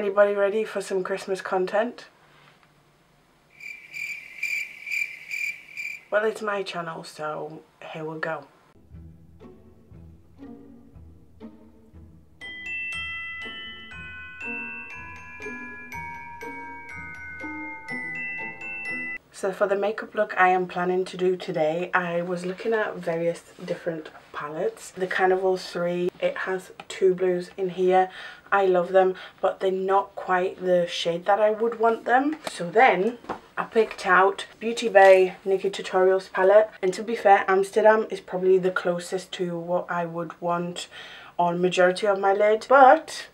Anybody ready for some Christmas content? Well, it's my channel, so here we go. So for the makeup look I am planning to do today, I was looking at various different palettes. The Carnival 3, it has two blues in here. I love them, but they're not quite the shade that I would want them. So then I picked out Beauty Bay Nikkie Tutorials palette. And to be fair, Amsterdam is probably the closest to what I would want on majority of my lid. But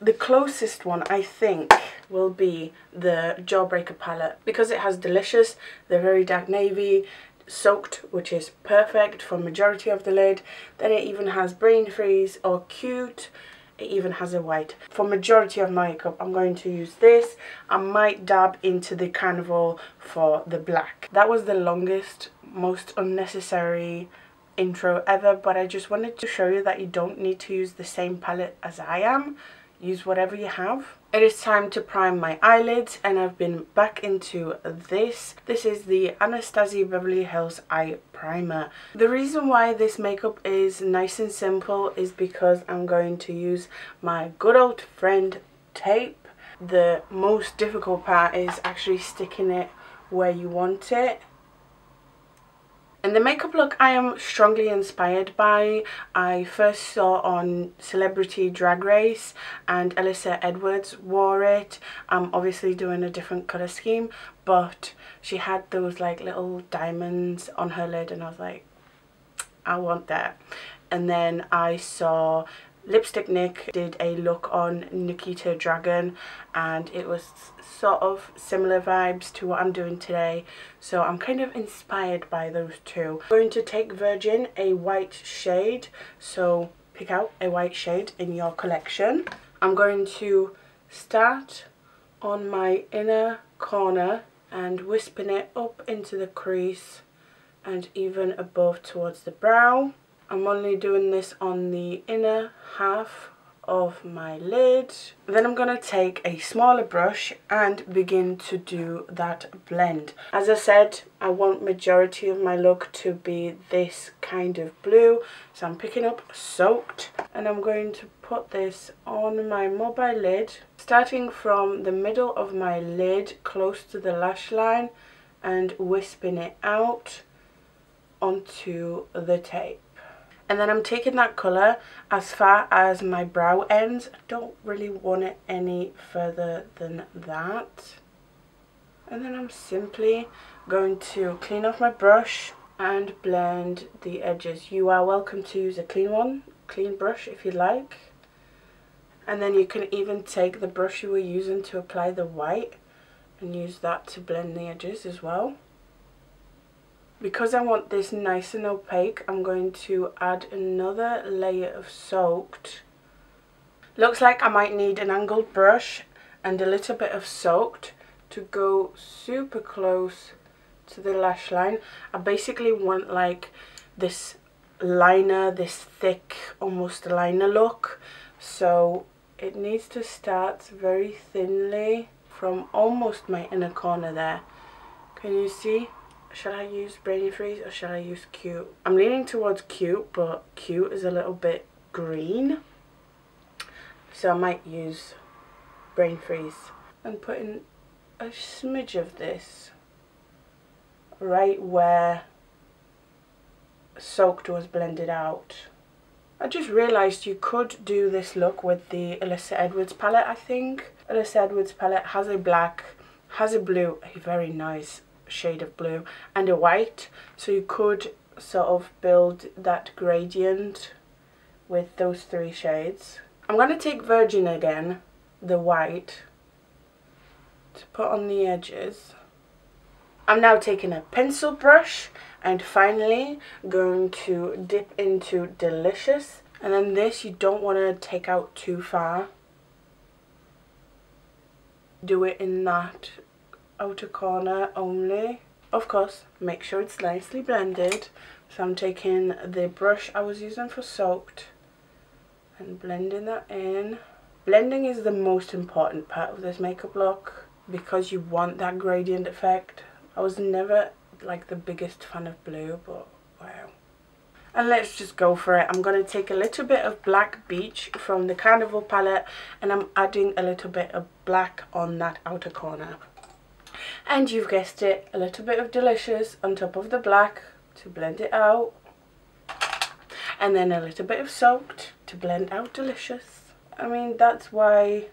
the closest one I think will be the Jawbreaker palette because it has Delicious, the very dark navy, Soaked, which is perfect for majority of the lid. Then it even has Brain Freeze or Cute. It even has a white. For majority of my makeup, I'm going to use this. I might dab into the Carnival for the black. That was the longest, most unnecessary intro ever, but I just wanted to show you that you don't need to use the same palette as I am use whatever you have. It is time to prime my eyelids and I've been back into this. This is the Anastasia Beverly Hills Eye Primer. The reason why this makeup is nice and simple is because I'm going to use my good old friend tape. The most difficult part is actually sticking it where you want it and the makeup look I am strongly inspired by, I first saw on Celebrity Drag Race and Alyssa Edwards wore it. I'm obviously doing a different colour scheme, but she had those like little diamonds on her lid and I was like, I want that. And then I saw Lipstick Nick did a look on Nikita Dragun and it was sort of similar vibes to what I'm doing today so I'm kind of inspired by those two. I'm going to take Virgin a white shade so pick out a white shade in your collection. I'm going to start on my inner corner and wisping it up into the crease and even above towards the brow. I'm only doing this on the inner half of my lid. Then I'm going to take a smaller brush and begin to do that blend. As I said, I want majority of my look to be this kind of blue. So I'm picking up Soaked and I'm going to put this on my mobile lid. Starting from the middle of my lid close to the lash line and wisping it out onto the tape and then I'm taking that colour as far as my brow ends. I don't really want it any further than that. And then I'm simply going to clean off my brush and blend the edges. You are welcome to use a clean one, clean brush if you like. And then you can even take the brush you were using to apply the white and use that to blend the edges as well because I want this nice and opaque I'm going to add another layer of soaked. Looks like I might need an angled brush and a little bit of soaked to go super close to the lash line. I basically want like this liner this thick almost liner look. So it needs to start very thinly from almost my inner corner there. Can you see should I use Brainy Freeze or should I use Cute? I'm leaning towards Cute, but Cute is a little bit green. So I might use Brain Freeze. and put in a smidge of this right where Soaked was blended out. I just realised you could do this look with the Alyssa Edwards palette, I think. Alyssa Edwards palette has a black, has a blue, a very nice shade of blue and a white so you could sort of build that gradient with those three shades. I'm going to take Virgin again, the white, to put on the edges. I'm now taking a pencil brush and finally going to dip into Delicious and then this you don't want to take out too far. Do it in that outer corner only. Of course, make sure it's nicely blended. So I'm taking the brush I was using for soaked and blending that in. Blending is the most important part of this makeup look because you want that gradient effect. I was never like the biggest fan of blue, but wow. And let's just go for it. I'm going to take a little bit of Black Beach from the Carnival palette and I'm adding a little bit of black on that outer corner. And you've guessed it, a little bit of Delicious on top of the black to blend it out. And then a little bit of Soaked to blend out Delicious. I mean, that's why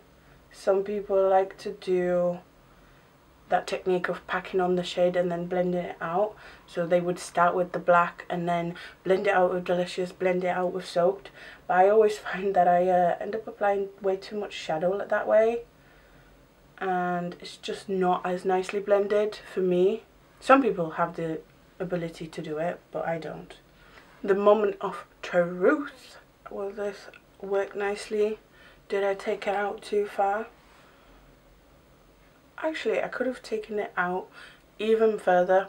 some people like to do that technique of packing on the shade and then blending it out. So they would start with the black and then blend it out with Delicious, blend it out with Soaked. But I always find that I uh, end up applying way too much shadow that way. And it's just not as nicely blended for me. Some people have the ability to do it, but I don't. The moment of truth. Will this work nicely? Did I take it out too far? Actually, I could have taken it out even further,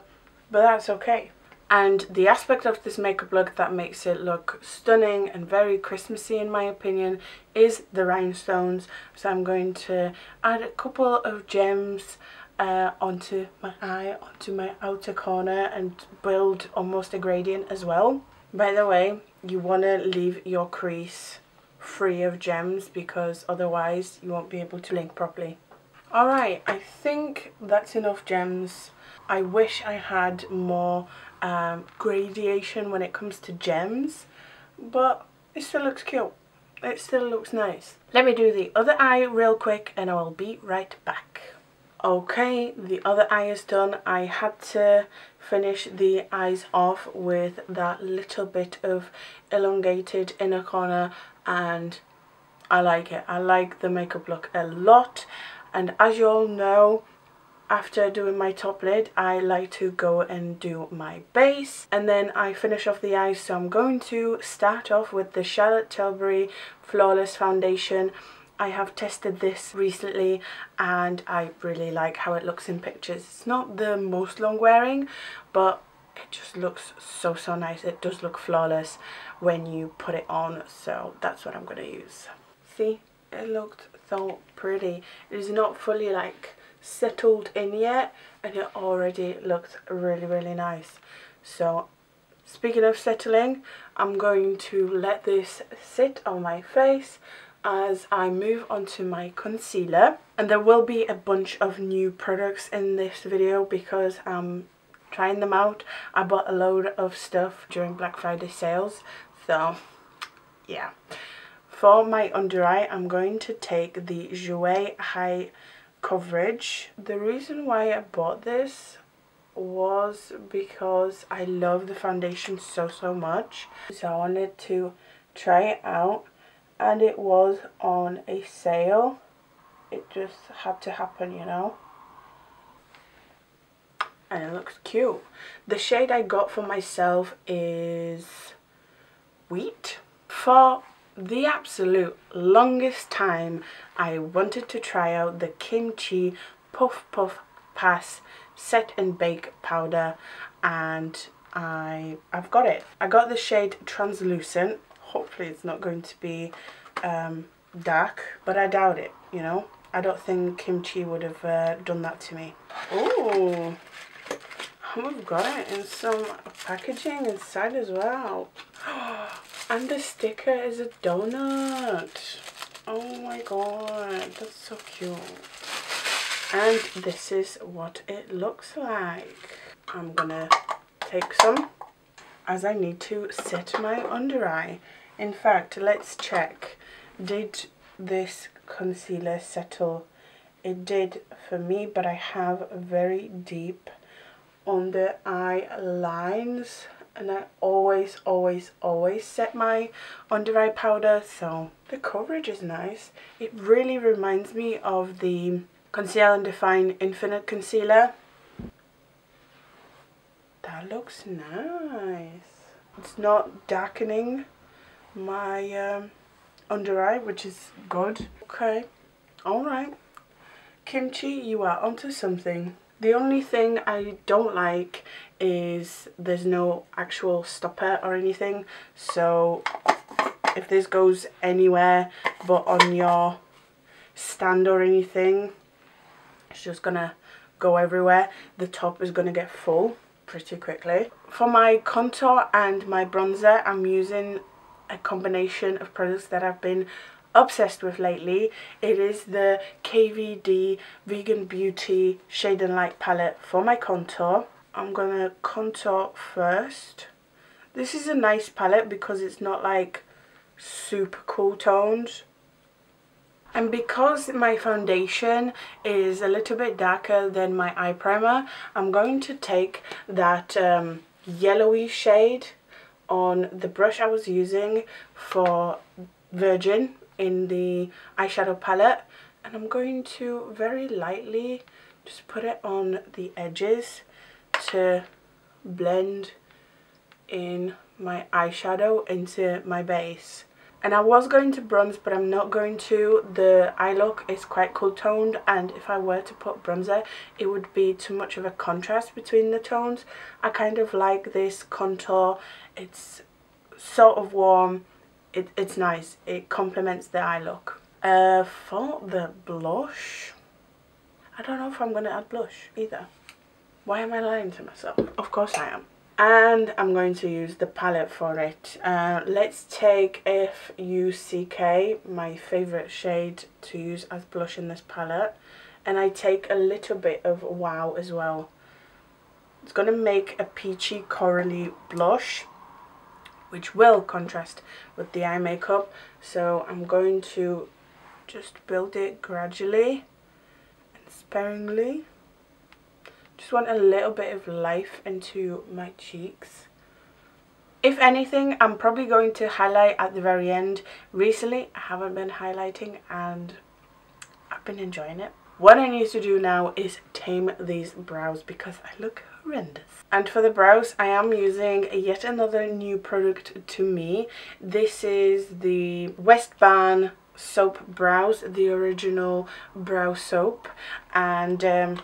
but that's okay. And the aspect of this makeup look that makes it look stunning and very Christmassy in my opinion is the rhinestones. So I'm going to add a couple of gems uh, onto my eye, onto my outer corner and build almost a gradient as well. By the way, you want to leave your crease free of gems because otherwise you won't be able to link properly. Alright, I think that's enough gems. I wish I had more um, gradation when it comes to gems, but it still looks cute. It still looks nice. Let me do the other eye real quick and I will be right back. Okay, the other eye is done. I had to finish the eyes off with that little bit of elongated inner corner and I like it. I like the makeup look a lot and as you all know after doing my top lid I like to go and do my base and then I finish off the eyes so I'm going to start off with the Charlotte Tilbury Flawless Foundation I have tested this recently and I really like how it looks in pictures. It's not the most long wearing but it just looks so so nice. It does look flawless when you put it on so that's what I'm going to use. See it looked so pretty. It is not fully like settled in yet and it already looks really really nice. So speaking of settling I'm going to let this sit on my face as I move on to my concealer and there will be a bunch of new products in this video because I'm trying them out. I bought a load of stuff during Black Friday sales so yeah. For my under eye, I'm going to take the Jouer High Coverage. The reason why I bought this was because I love the foundation so, so much. So I wanted to try it out and it was on a sale. It just had to happen, you know. And it looks cute. The shade I got for myself is Wheat. For the absolute longest time I wanted to try out the Kim Chi Puff Puff Pass Set and Bake Powder and I, I've got it. I got the shade Translucent. Hopefully it's not going to be um, dark, but I doubt it, you know. I don't think Kim Chi would have uh, done that to me. Oh, we've got it in some packaging inside as well. And the sticker is a donut. Oh my god, that's so cute. And this is what it looks like. I'm gonna take some as I need to set my under eye. In fact, let's check. Did this concealer settle? It did for me, but I have very deep under eye lines and I always always always set my under eye powder so the coverage is nice. It really reminds me of the Conceal and Define Infinite Concealer. That looks nice. It's not darkening my um, under eye which is good. Okay alright. Kim Chi you are onto something the only thing I don't like is there's no actual stopper or anything so if this goes anywhere but on your stand or anything. It's just gonna go everywhere. The top is gonna get full pretty quickly. For my contour and my bronzer, I'm using a combination of products that I've been obsessed with lately. It is the KVD Vegan Beauty Shade and Light palette for my contour. I'm gonna contour first. This is a nice palette because it's not like super cool tones. And because my foundation is a little bit darker than my eye primer, I'm going to take that um, yellowy shade on the brush I was using for Virgin in the eyeshadow palette. And I'm going to very lightly just put it on the edges to blend in my eyeshadow into my base. And I was going to bronze but I'm not going to. The eye look is quite cool toned and if I were to put bronzer it would be too much of a contrast between the tones. I kind of like this contour. It's sort of warm it, it's nice it complements the eye look uh, for the blush I don't know if I'm going to add blush either why am I lying to myself of course I am and I'm going to use the palette for it. Uh, let's take F-U-C-K, my favourite shade to use as blush in this palette. And I take a little bit of Wow as well. It's going to make a peachy corally blush, which will contrast with the eye makeup. So I'm going to just build it gradually and sparingly. Just want a little bit of life into my cheeks. If anything, I'm probably going to highlight at the very end. Recently, I haven't been highlighting and I've been enjoying it. What I need to do now is tame these brows because I look horrendous. And for the brows, I am using yet another new product to me. This is the Westbarn soap brows, the original brow soap. And um,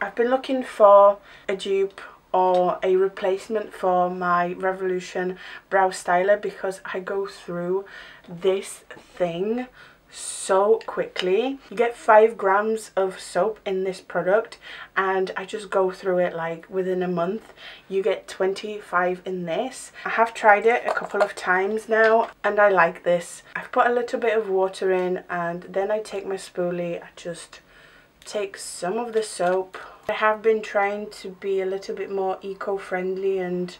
I've been looking for a dupe or a replacement for my Revolution brow styler because I go through this thing so quickly. You get 5 grams of soap in this product and I just go through it like within a month. You get 25 in this. I have tried it a couple of times now and I like this. I've put a little bit of water in and then I take my spoolie, I just take some of the soap I have been trying to be a little bit more eco-friendly and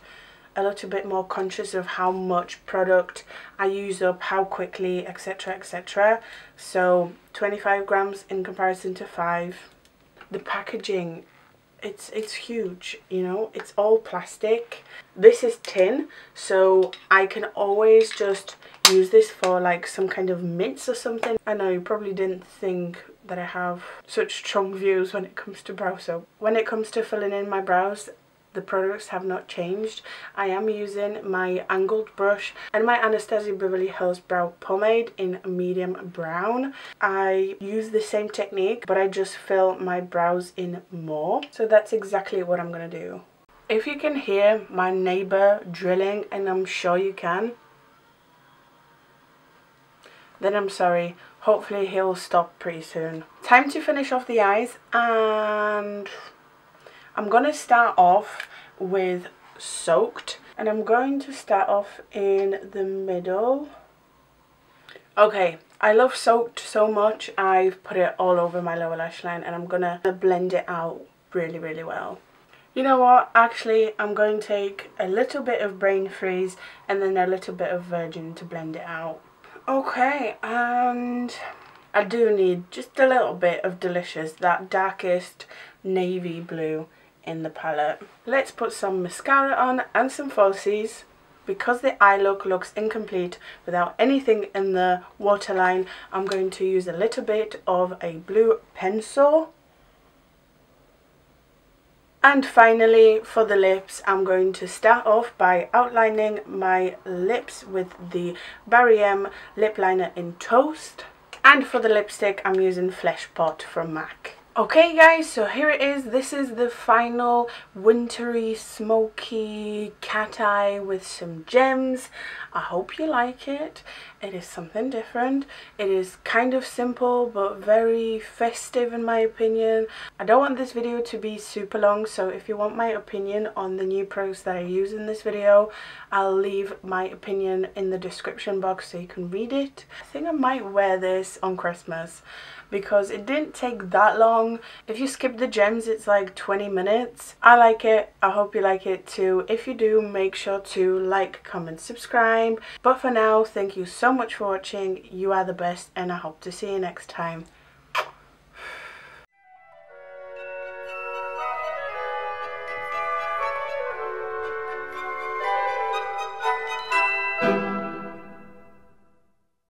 a little bit more conscious of how much product I use up, how quickly, etc, etc. So 25 grams in comparison to 5. The packaging, it's, it's huge, you know, it's all plastic. This is tin, so I can always just use this for like some kind of mints or something. I know you probably didn't think that I have such strong views when it comes to brow soap. When it comes to filling in my brows, the products have not changed. I am using my angled brush and my Anastasia Beverly Hills Brow Pomade in medium brown. I use the same technique but I just fill my brows in more. So that's exactly what I'm going to do. If you can hear my neighbour drilling and I'm sure you can, then I'm sorry. Hopefully he'll stop pretty soon. Time to finish off the eyes and I'm going to start off with soaked and I'm going to start off in the middle. Okay, I love soaked so much I've put it all over my lower lash line and I'm going to blend it out really really well. You know what, actually I'm going to take a little bit of Brain Freeze and then a little bit of Virgin to blend it out. Okay, and I do need just a little bit of Delicious, that darkest navy blue in the palette. Let's put some mascara on and some falsies. Because the eye look looks incomplete without anything in the waterline, I'm going to use a little bit of a blue pencil and finally for the lips I'm going to start off by outlining my lips with the Barry M lip liner in Toast and for the lipstick I'm using Flesh Pot from MAC. Okay guys, so here it is. This is the final wintry, smoky cat eye with some gems. I hope you like it. It is something different. It is kind of simple but very festive in my opinion. I don't want this video to be super long so if you want my opinion on the new products that I use in this video I'll leave my opinion in the description box so you can read it. I think I might wear this on Christmas because it didn't take that long. If you skip the gems, it's like 20 minutes. I like it. I hope you like it too. If you do, make sure to like, comment, subscribe. But for now, thank you so much for watching. You are the best and I hope to see you next time.